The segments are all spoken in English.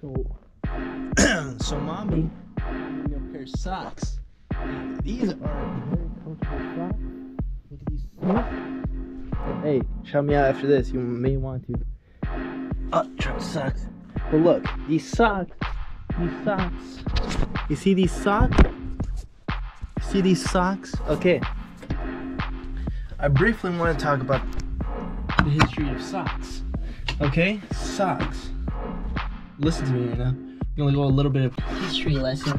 So, so mommy, me a pair of socks. These are very comfortable socks. Look at these socks. Hey, shout me out after this. You may want to. Oh, drop socks. But look, these socks. These socks. You see these socks? See these socks? Okay. I briefly want to talk about the history of socks. Okay? Socks. Listen to me right now. I'm gonna go a little bit of history lesson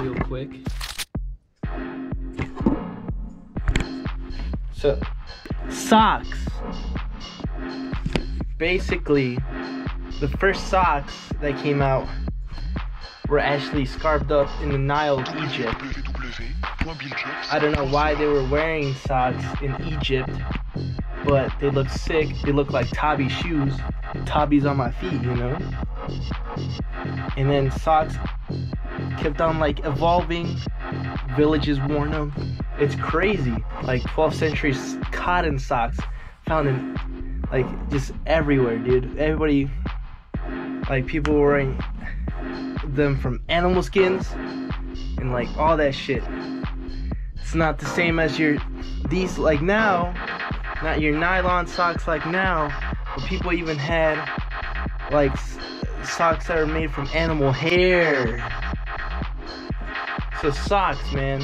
real quick. So, socks. Basically, the first socks that came out were actually scarfed up in the Nile of Egypt. I don't know why they were wearing socks in Egypt, but they look sick. They look like Tabi shoes. Tabi's on my feet, you know? And then socks kept on like evolving. Villages worn them. It's crazy. Like 12th century cotton socks found in like just everywhere, dude. Everybody, like people wearing them from animal skins and like all that shit. It's not the same as your these like now, not your nylon socks like now. But people even had like socks that are made from animal hair. So socks, man.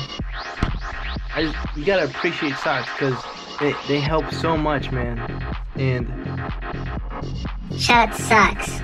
I just, you gotta appreciate socks because they, they help so much, man. And Shut socks.